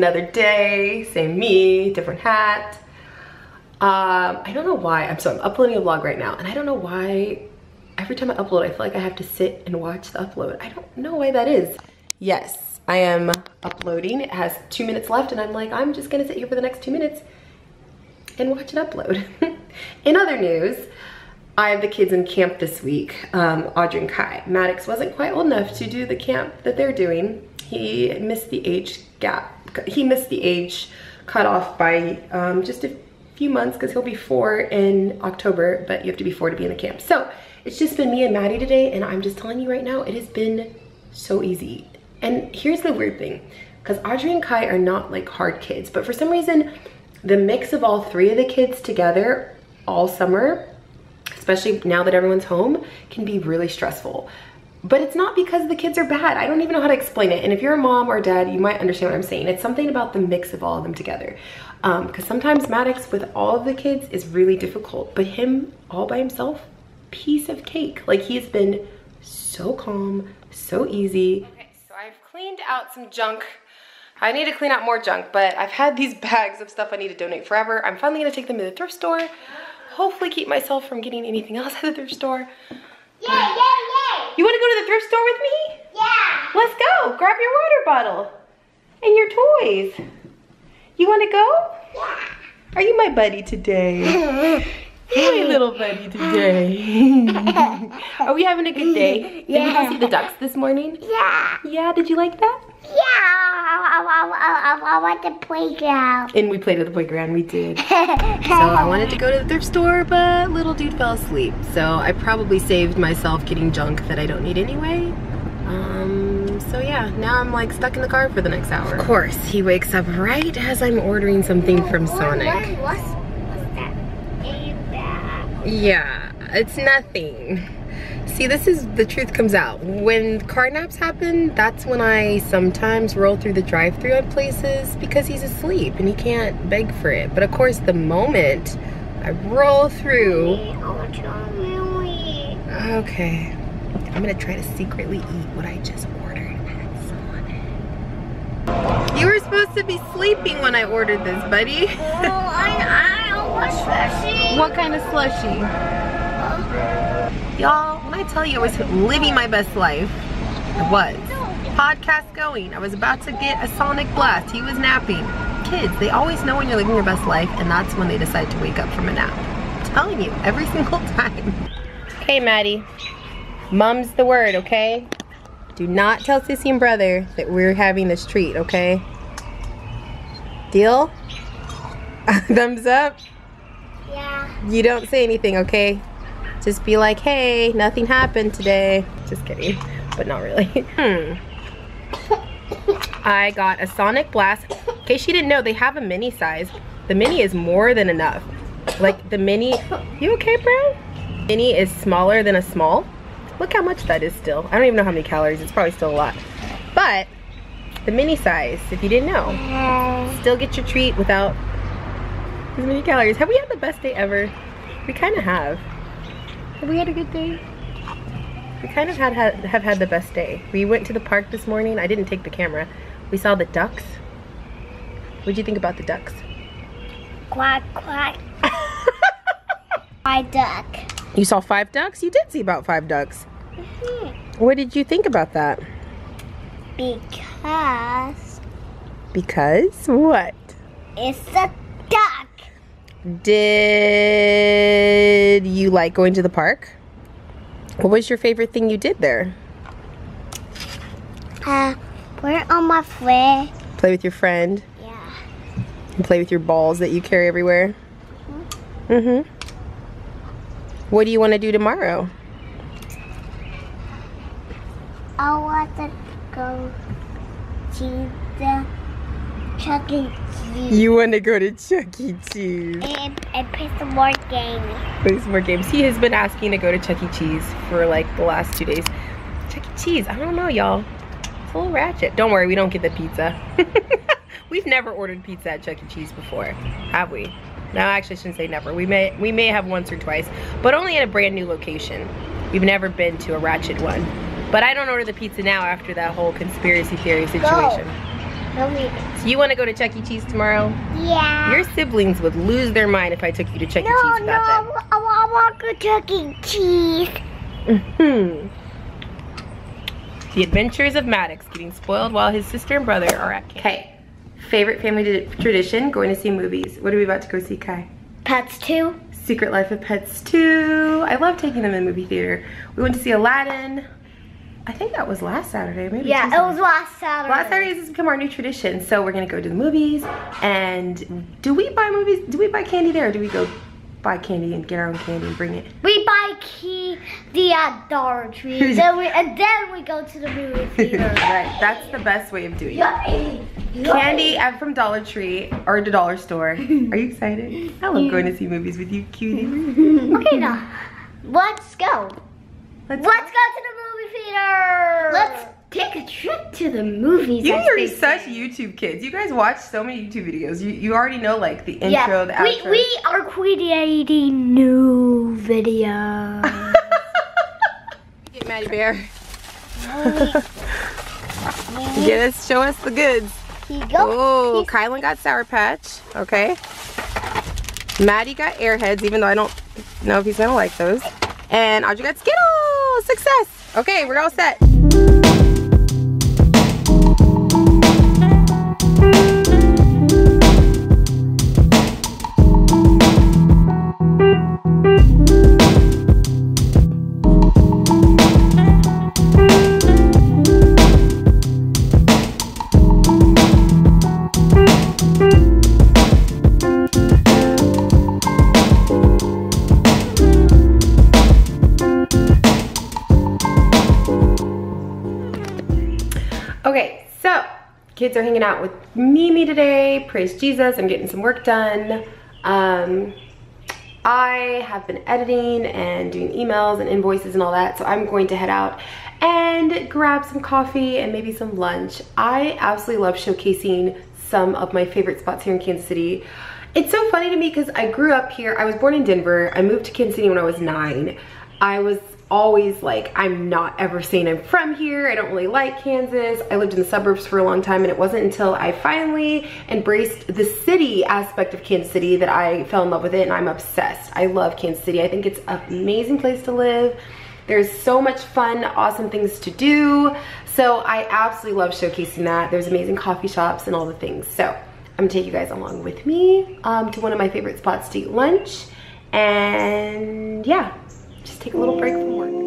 another day, same me, different hat. Um, I don't know why, I'm so I'm uploading a vlog right now and I don't know why every time I upload, I feel like I have to sit and watch the upload. I don't know why that is. Yes, I am uploading. It has two minutes left and I'm like, I'm just gonna sit here for the next two minutes and watch it upload. in other news, I have the kids in camp this week, um, Audrey and Kai. Maddox wasn't quite old enough to do the camp that they're doing. He missed the age gap. He missed the age cut off by um, just a few months because he'll be four in October, but you have to be four to be in the camp. So it's just been me and Maddie today, and I'm just telling you right now, it has been so easy. And here's the weird thing, because Audrey and Kai are not like hard kids, but for some reason, the mix of all three of the kids together all summer, especially now that everyone's home, can be really stressful. But it's not because the kids are bad. I don't even know how to explain it. And if you're a mom or dad, you might understand what I'm saying. It's something about the mix of all of them together. Because um, sometimes Maddox with all of the kids is really difficult, but him all by himself, piece of cake. Like he has been so calm, so easy. Okay, so I've cleaned out some junk. I need to clean out more junk, but I've had these bags of stuff I need to donate forever. I'm finally gonna take them to the thrift store. Hopefully keep myself from getting anything else at the thrift store. Yeah, yeah, yeah. You want to go to the thrift store with me? Yeah. Let's go. Grab your water bottle and your toys. You want to go? Yeah. Are you my buddy today? my little buddy today. Are we having a good day? Yeah. Did you go see the ducks this morning? Yeah. Yeah, did you like that? Yeah. I, I, I, I want to playground. And we played at the playground, we did. so I wanted to go to the thrift store, but little dude fell asleep. So I probably saved myself getting junk that I don't need anyway. Um, so yeah, now I'm like stuck in the car for the next hour. Of course, he wakes up right as I'm ordering something from Sonic. What, what's, what's that? A bag. Yeah, it's nothing. See, this is, the truth comes out. When car naps happen, that's when I sometimes roll through the drive-through at places because he's asleep and he can't beg for it. But of course, the moment I roll through, okay, I'm gonna try to secretly eat what I just ordered. You were supposed to be sleeping when I ordered this, buddy. Oh, I, What kind of slushy? Y'all, when I tell you I was living my best life, I was. Podcast going. I was about to get a Sonic Blast. He was napping. Kids, they always know when you're living your best life and that's when they decide to wake up from a nap. I'm telling you, every single time. Okay, Maddie. Mum's the word, okay? Do not tell Sissy and brother that we're having this treat, okay? Deal? Thumbs up? Yeah. You don't say anything, okay? Just be like, hey, nothing happened today. Just kidding, but not really. Hmm. I got a Sonic Blast. In case you didn't know, they have a mini size. The mini is more than enough. Like the mini, you okay, bro? Mini is smaller than a small. Look how much that is still. I don't even know how many calories. It's probably still a lot. But the mini size, if you didn't know, still get your treat without as many calories. Have we had the best day ever? We kind of have. Have we had a good day? We kind of had, had have had the best day. We went to the park this morning. I didn't take the camera. We saw the ducks. What'd you think about the ducks? Quack, quack. I duck. You saw five ducks? You did see about five ducks. Mm-hmm. What did you think about that? Because Because what? it's a. Did you like going to the park? What was your favorite thing you did there? Uh, we're on my friend. Play with your friend Yeah. and play with your balls that you carry everywhere? Mm-hmm. What do you want to do tomorrow? I want to go to the Chuck E. Cheese You want to go to Chuck E. Cheese. and, and play some more games. Play some more games. He has been asking to go to Chuck E. Cheese for like the last two days. Chuck E. Cheese, I don't know, y'all. It's a little ratchet. Don't worry, we don't get the pizza. We've never ordered pizza at Chuck E. Cheese before, have we? No, I actually shouldn't say never. We may we may have once or twice, but only in a brand new location. We've never been to a ratchet one. But I don't order the pizza now after that whole conspiracy theory situation. It. So you want to go to Chuck E. Cheese tomorrow? Yeah. Your siblings would lose their mind if I took you to Chuck E. no, Cheese no, I, without wa- I, wa- I want to go Chuck E. Cheese. them. Hmm. The Adventures of Maddox getting spoiled while his sister and brother are at camp. Okay. Favorite family tradition, going to see movies. What are we about to go see, Kai? Pets too. Secret Life of Pets 2. I love taking them in movie theater. We went to see Aladdin. I think that was last Saturday, maybe Yeah, Tuesday. it was last Saturday. Last Saturdays has become our new tradition. So we're gonna go to the movies. And do we buy movies? Do we buy candy there, or do we go buy candy and get our own candy and bring it? We buy key the at Dollar Tree, then we and then we go to the movie theater. right. That's the best way of doing it. Candy I'm from Dollar Tree or the dollar store. Are you excited? I love going to see movies with you, cutie. Okay, now let's go. Let's, Let's go to the movie theater. Let's take a trip to the movies. You as are such. YouTube kids. You guys watch so many YouTube videos. You you already know like the intro, Yeah, the we, outro. we are creating new videos. Get Maddie Bear. Get us, show us the goods. Here you go. Oh, Kylan got Sour Patch. Okay. Maddie got Airheads, even though I don't know if he's gonna like those. And Audrey got Skittles. Success. Okay, we're all set. Kids are hanging out with Mimi today. Praise Jesus. I'm getting some work done. Um, I have been editing and doing emails and invoices and all that, so I'm going to head out and grab some coffee and maybe some lunch. I absolutely love showcasing some of my favorite spots here in Kansas City. It's so funny to me because I grew up here. I was born in Denver. I moved to Kansas City when I was nine. I was always like, I'm not ever saying I'm from here. I don't really like Kansas. I lived in the suburbs for a long time and it wasn't until I finally embraced the city aspect of Kansas City that I fell in love with it and I'm obsessed. I love Kansas City. I think it's an amazing place to live. There's so much fun, awesome things to do. So I absolutely love showcasing that. There's amazing coffee shops and all the things. So I'm gonna take you guys along with me um, to one of my favorite spots to eat lunch. And yeah, just take a little break from work.